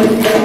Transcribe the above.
Gracias.